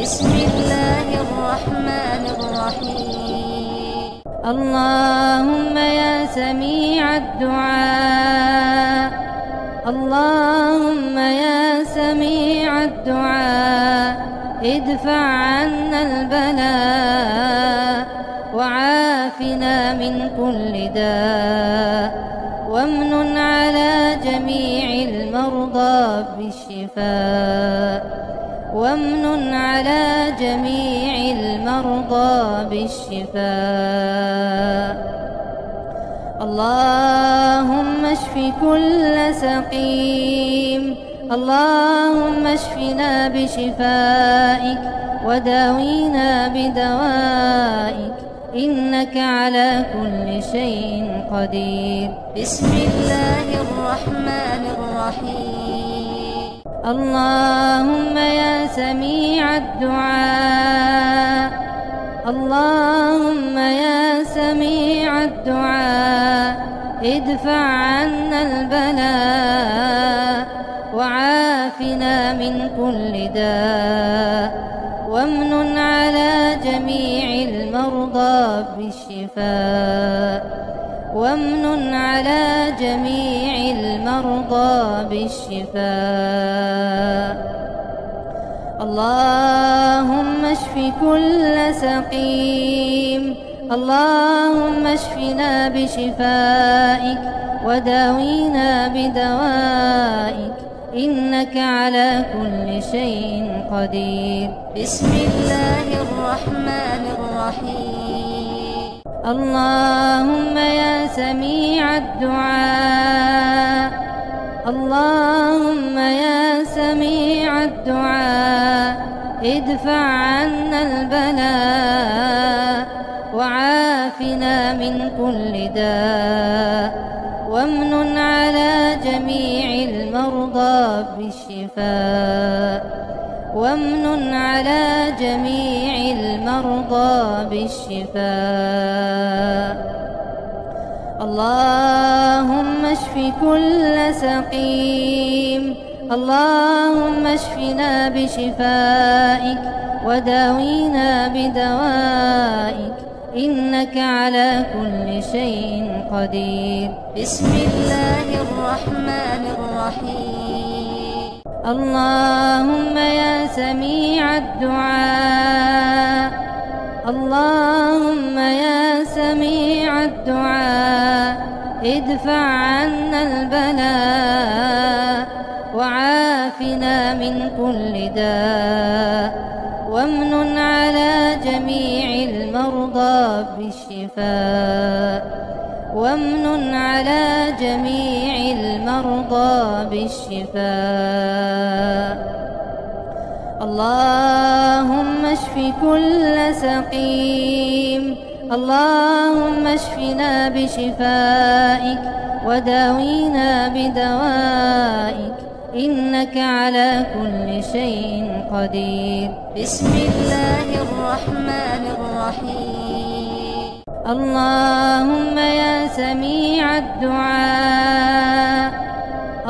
بسم الله الرحمن الرحيم. اللهم يا سميع الدعاء. اللهم يا سميع الدعاء. ادفع عنا البلاء وعافنا من كل داء وامن على جميع المرضى بالشفاء وامن على جميع المرضى بالشفاء اللهم اشف كل سقيم اللهم اشفنا بشفائك وداوينا بدوائك إنك على كل شيء قدير. بسم الله الرحمن الرحيم. اللهم يا سميع الدعاء. اللهم يا سميع الدعاء. ادفع عنا البلاء وعافنا من كل داء. وامن على المرضى بالشفاء وامن على جميع المرضى بالشفاء. اللهم اشف كل سقيم. اللهم اشفنا بشفائك وداوينا بدوائك. إنك على كل شيء قدير. بسم الله الرحمن الرحيم. اللهم يا سميع الدعاء. اللهم يا سميع الدعاء. ادفع عنا البلاء وعافنا من كل داء. وامن على جميع المرضى بالشفاء. وامن على جميع المرضى بالشفاء. اللهم اشف كل سقيم. اللهم اشفنا بشفائك وداوينا بدوائك. إنك على كل شيء قدير. بسم الله الرحمن الرحيم. اللهم يا سميع الدعاء. اللهم يا سميع الدعاء ادفع عنا البلاء وعافنا من كل داء. وامن على جميع المرضى بالشفاء. وامن على جميع المرضى بالشفاء. اللهم اشف كل سقيم. اللهم اشفنا بشفائك وداوينا بدوائك. إنك على كل شيء قدير. بسم الله الرحمن الرحيم. اللهم يا سميع الدعاء.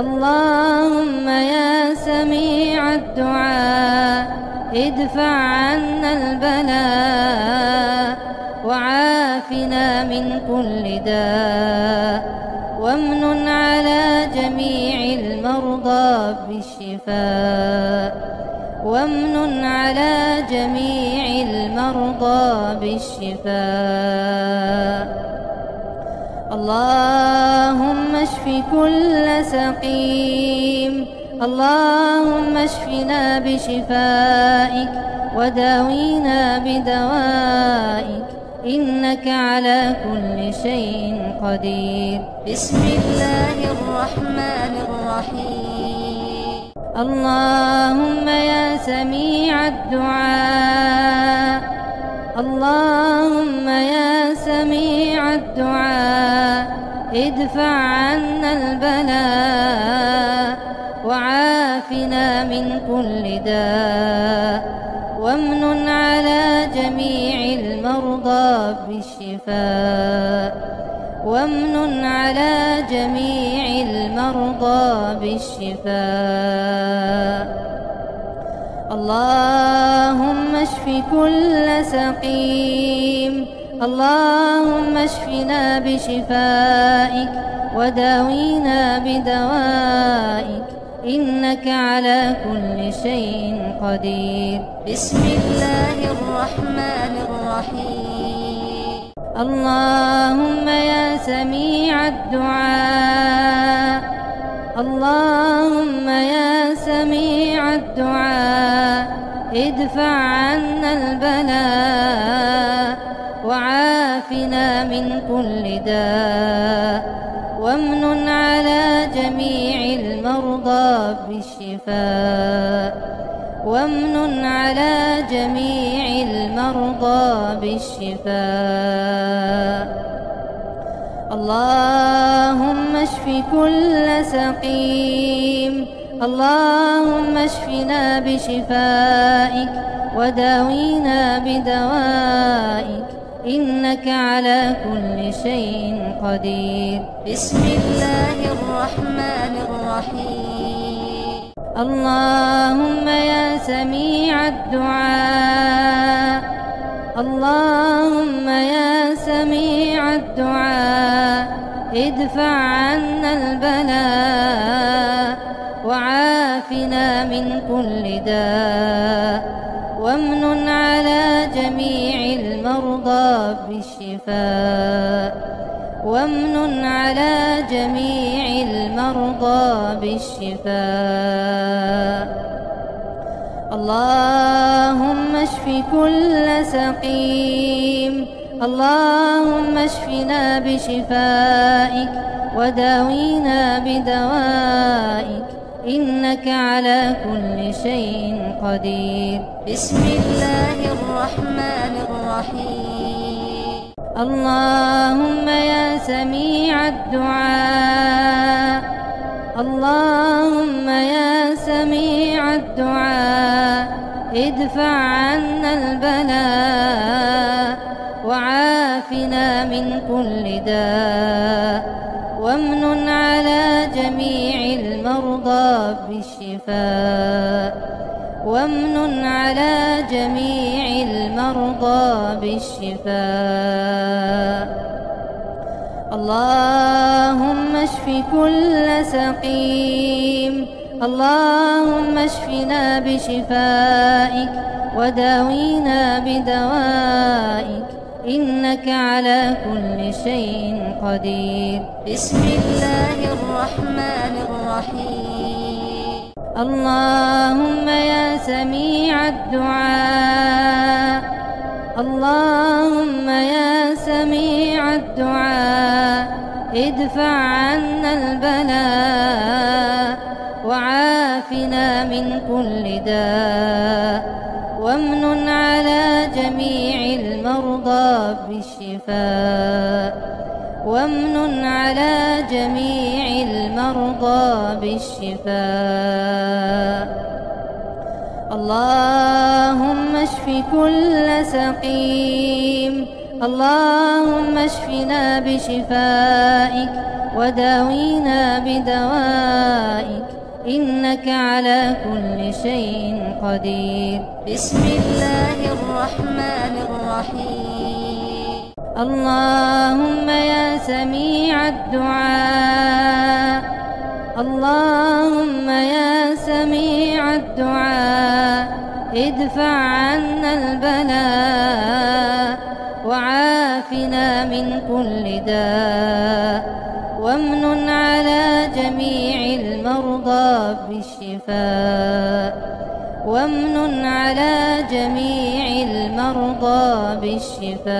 اللهم يا سميع الدعاء ادفع عنا البلاء وعافنا من كل داء. وامن على جميع المرضى بالشفاء. وامن على جميع المرضى بالشفاء. اللهم اشف كل سقيم. اللهم اشفنا بشفائك وداوينا بدوائك. إنك على كل شيء قدير. بسم الله الرحمن الرحيم. اللهم يا سميع الدعاء. اللهم يا سميع الدعاء ادفع عنا البلاء وعافنا من كل داء. وامن على جميع المرضى بالشفاء. وامن على جميع المرضى بالشفاء. اللهم اشف كل سقيم. اللهم اشفنا بشفائك وداوينا بدوائك إنك على كل شيء قدير. بسم الله الرحمن الرحيم. اللهم يا سميع الدعاء اللهم يا سميع الدعاء ادفع عنا البلاء. وعافنا من كل داء وامن على جميع المرضى بالشفاء وامن على جميع المرضى بالشفاء اللهم اشف كل سقيم اللهم اشفنا بشفائك وداوينا بدوائك إنك على كل شيء قدير. بسم الله الرحمن الرحيم. اللهم يا سميع الدعاء. اللهم يا سميع الدعاء. ادفع عنا البلاء وعافنا من كل داء. وامن المرضى بالشفاء وامن على جميع المرضى بالشفاء. اللهم اشف كل سقيم. اللهم اشفنا بشفائك وداوينا بدوائك. إنك على كل شيء قدير. بسم الله الرحمن الرحيم. اللهم يا سميع الدعاء. اللهم يا سميع الدعاء. ادفع عنا البلاء وعافنا من كل داء. وامن على جميع المرضى بالشفاء. وامن على جميع المرضى بالشفاء. اللهم اشف كل سقيم. اللهم اشفنا بشفائك وداوينا بدوائك. إنك على كل شيء قدير. بسم الله الرحمن الرحيم. اللهم يا سميع الدعاء. اللهم يا سميع الدعاء ادفع عنا البلاء وعافنا من كل داء. وامن على جميع المرضى بالشفاء. وامن على جميع المرضى بالشفاء. اللهم اشف كل سقيم. اللهم اشفنا بشفائك وداوينا بدوائك. إنك على كل شيء قدير. بسم الله الرحمن الرحيم. اللهم يا سميع الدعاء. اللهم يا سميع الدعاء. ادفع عنا البلاء وعافنا من كل داء وامن على جميع المرضى بالشفاء وامن على جميع المرضى بالشفاء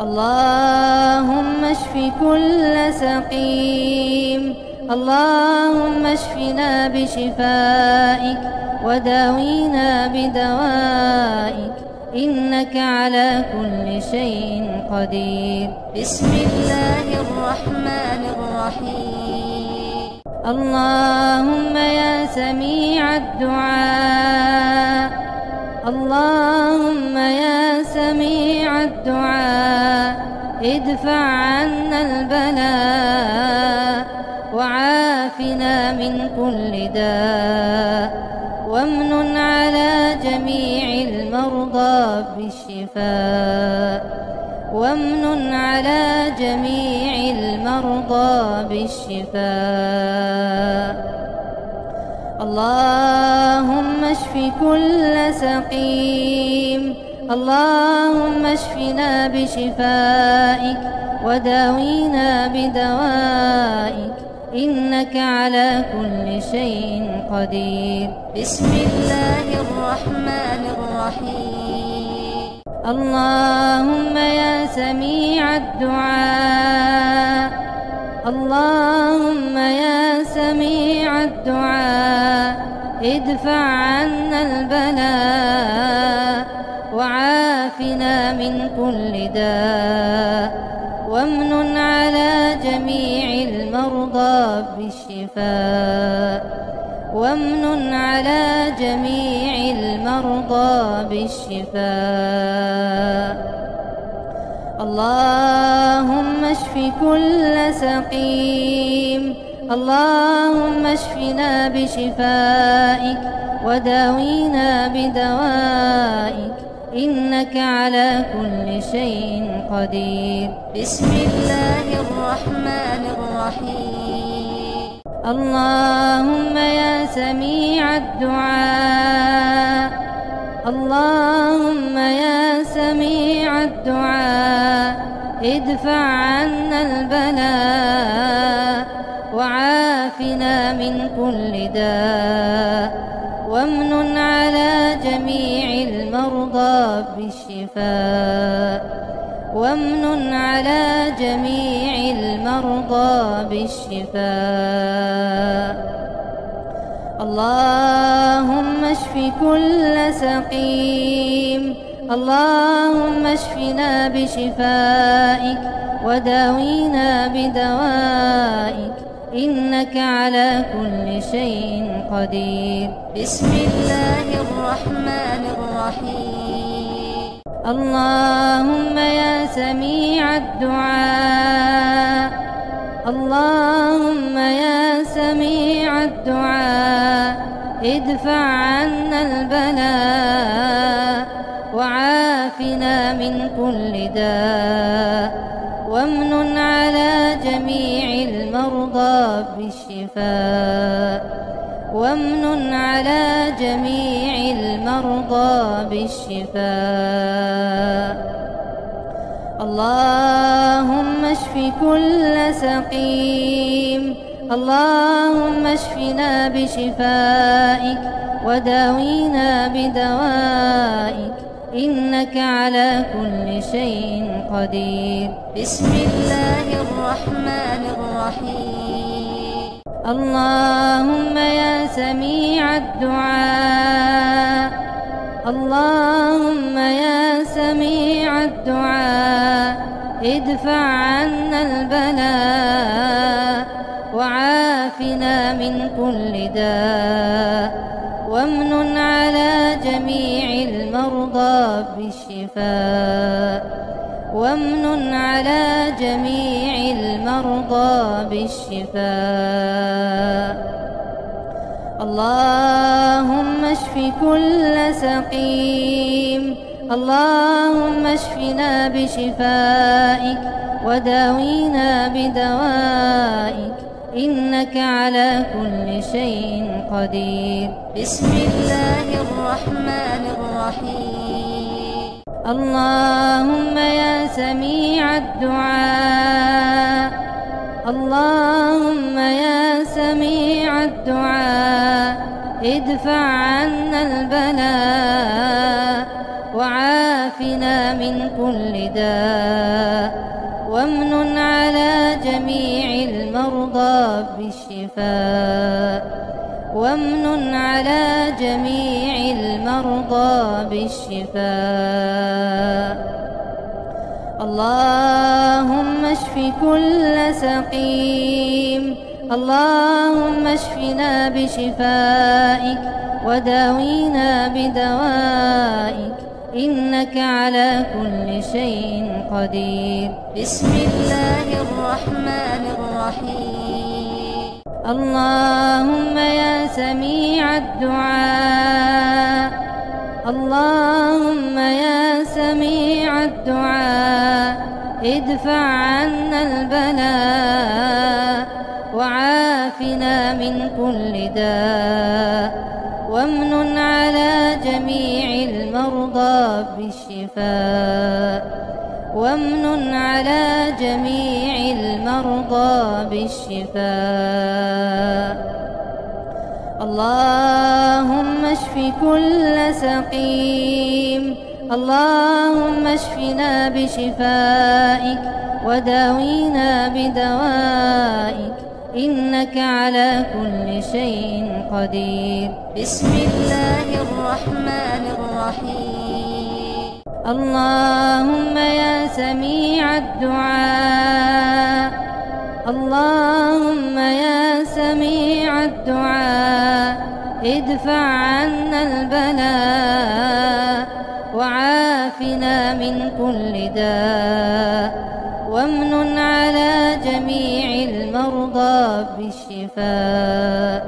اللهم اشف كل سقيم اللهم اشفنا بشفائك وداوينا بدوائك إنك على كل شيء قدير. بسم الله الرحمن الرحيم. اللهم يا سميع الدعاء اللهم يا سميع الدعاء ادفع عنا البلاء. وعافنا من كل داء وامن على جميع المرضى بالشفاء وامن على جميع المرضى بالشفاء اللهم اشف كل سقيم اللهم اشفنا بشفائك وداوينا بدوائك إنك على كل شيء قدير. بسم الله الرحمن الرحيم. اللهم يا سميع الدعاء. اللهم يا سميع الدعاء. ادفع عنا البلاء. وعافنا من كل داء وامن على جميع المرضى بالشفاء وامن على جميع المرضى بالشفاء اللهم اشف كل سقيم اللهم اشفنا بشفائك وداوينا بدوائك إنك على كل شيء قدير. بسم الله الرحمن الرحيم. اللهم يا سميع الدعاء. اللهم يا سميع الدعاء. ادفع عنا البلاء وعافنا من كل داء. وامن على بالشفاء وامن على جميع المرضى بالشفاء. اللهم اشف كل سقيم اللهم اشفنا بشفائك وداوينا بدوائك إنك على كل شيء قدير. بسم الله الرحمن الرحيم. اللهم يا سميع الدعاء. اللهم يا سميع الدعاء. ادفع عنا البلاء وعافنا من كل داء. وامن على جميع المرضى بالشفاء. وامن على جميع المرضى بالشفاء. اللهم اشف كل سقيم. اللهم اشفنا بشفائك وداوينا بدوائك. إنك على كل شيء قدير. بسم الله الرحمن الرحيم. اللهم يا سميع الدعاء. اللهم يا سميع الدعاء. ادفع عنا البلاء وعافنا من كل داء. وامن على جميع المرضى بالشفاء. وامن على جميع المرضى بالشفاء. اللهم اشف كل سقيم. اللهم اشفنا بشفائك وداوينا بدوائك. إنك على كل شيء قدير. بسم الله الرحمن الرحيم. اللهم يا سميع الدعاء. اللهم يا سميع الدعاء ادفع عنا البلاء وعافنا من كل داء. وامن على جميع المرضى بالشفاء. وامن على جميع المرضى بالشفاء. اللهم اشف كل سقيم. اللهم اشفنا بشفائك وداوينا بدوائك. إنك على كل شيء قدير. بسم الله الرحمن الرحيم. اللهم يا سميع الدعاء. اللهم ادفع عنا البلاء وعافنا من كل داء وامن على جميع المرضى بالشفاء وامن على جميع المرضى بالشفاء اللهم اشف كل سقيم اللهم اشفنا بشفائك وداوينا بدوائك إنك على كل شيء قدير. بسم الله الرحمن الرحيم. اللهم يا سميع الدعاء اللهم يا سميع الدعاء ادفع عنا البلاء. وعافنا من كل داء وامن على جميع المرضى بالشفاء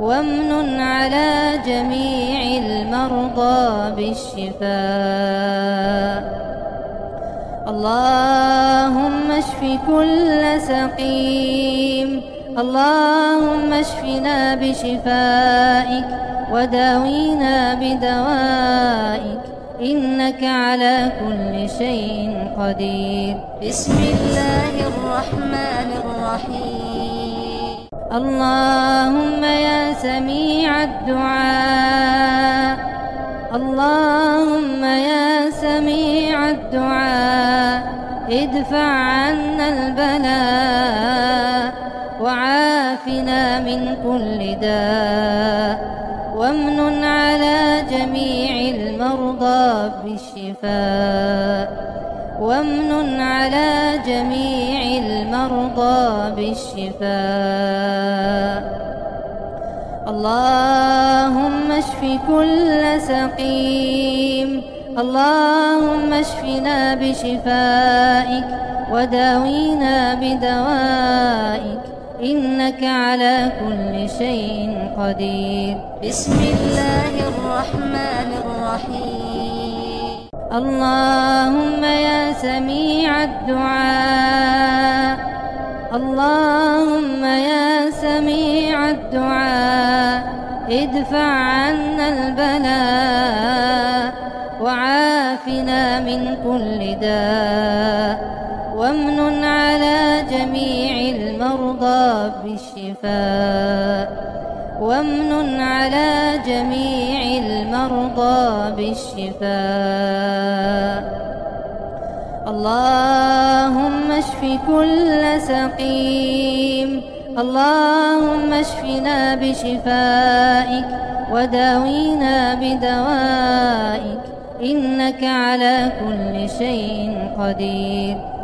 وامن على جميع المرضى بالشفاء اللهم اشف كل سقيم اللهم اشفنا بشفائك وداوينا بدوائك إنك على كل شيء قدير. بسم الله الرحمن الرحيم. اللهم يا سميع الدعاء. اللهم يا سميع الدعاء. ادفع عنا البلاء وعافنا من كل داء. وامن على جميع المرضى بالشفاء وامن على جميع المرضى بالشفاء. اللهم اشف كل سقيم. اللهم اشفنا بشفائك وداوينا بدوائك. إنك على كل شيء قدير. بسم الله الرحمن الرحيم. اللهم يا سميع الدعاء. اللهم يا سميع الدعاء. ادفع عنا البلاء وعافنا من كل داء. وامن على جميع المرضى بالشفاء. وامن على جميع المرضى بالشفاء. اللهم اشف كل سقيم. اللهم اشفنا بشفائك وداوينا بدوائك. إنك على كل شيء قدير.